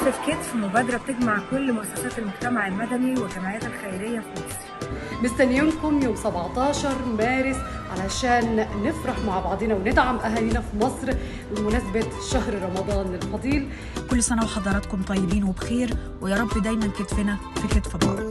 في كتف مبادرة بتجمع كل مؤسسات المجتمع المدني والجمعيات الخيرية في مصر. مستنيينكم يوم 17 مارس علشان نفرح مع بعضنا وندعم أهالينا في مصر بمناسبة شهر رمضان الفضيل. كل سنة وحضراتكم طيبين وبخير ويا رب دايما كتفنا في كتف بعض.